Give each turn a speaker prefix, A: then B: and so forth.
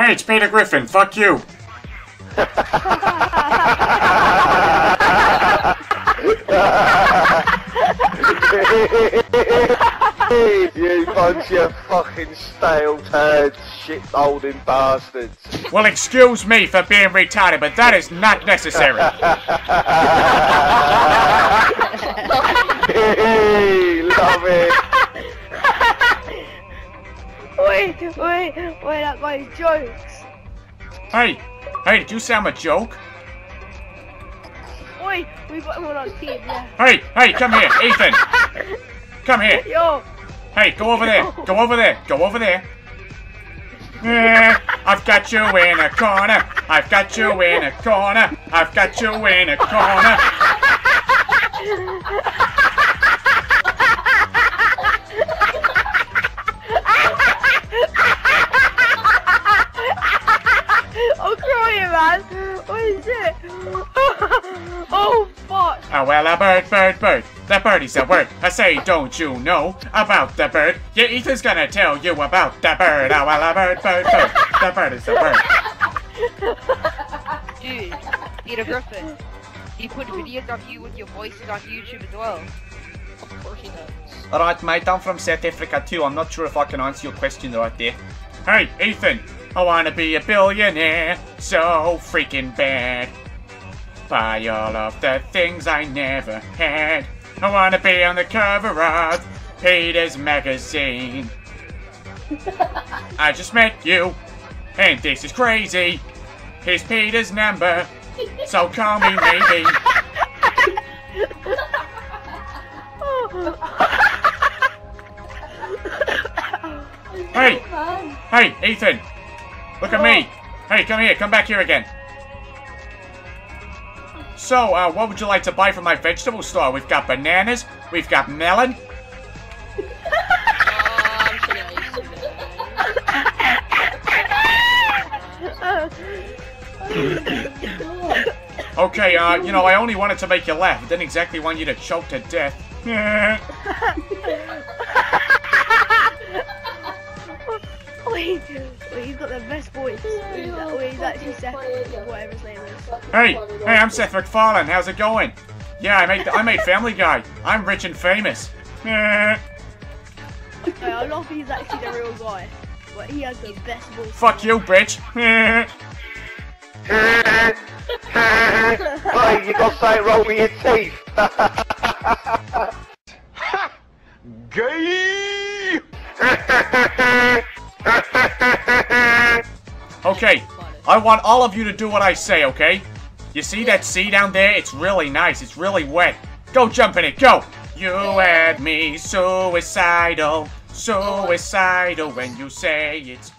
A: Hey, it's Peter Griffin. Fuck you.
B: you bunch of fucking stale turds, shit holding bastards.
A: Well, excuse me for being retarded, but that is not necessary.
B: Love it.
C: Wait, wait, wait, that guy's jokes.
A: hey, hey, did you say I'm a joke?
C: Wait, we got him on team, yeah.
A: Hey, hey, come here, Ethan. Come here.
C: Yo,
A: Hey, go over there. Go over there. Go over there. Eh, I've got you in a corner. I've got you in a corner. I've got you in a corner.
C: Man. What is it? oh, fuck.
A: Oh, well, a bird, bird, bird. The birdie's a word. I say, don't you know about the bird? Yeah, Ethan's gonna tell you about the bird. Oh, well, a bird, bird, bird. The bird is a bird.
D: Dude, Peter Griffin, he put videos of you with your voices on YouTube as well. Of course he does.
A: Alright, mate, I'm from South Africa too. I'm not sure if I can answer your question right there. Hey, Ethan, I wanna be a billionaire so freaking bad. Buy all of the things I never had. I wanna be on the cover of Peter's magazine. I just met you, and this is crazy. Here's Peter's number, so call me maybe. Hey, hey, Ethan, look at me. Hey, come here, come back here again. So, uh, what would you like to buy from my vegetable store? We've got bananas, we've got melon.
D: I'm sure I used to
A: Okay, uh, you know, I only wanted to make you laugh. I didn't exactly want you to choke to death.
C: wait, he's Seth, whatever his name is.
A: hey, hey, I'm Seth MacFarlane. How's it going? Yeah, I made I made Family Guy. I'm rich and famous.
C: Wait, I love he's actually the real guy. But he has the best voice.
A: Fuck you, bitch.
B: hey, you got something wrong with your teeth. Gay.
A: Okay, I want all of you to do what I say, okay? You see that sea down there? It's really nice. It's really wet. Go jump in it. Go. You had me suicidal, suicidal when you say it's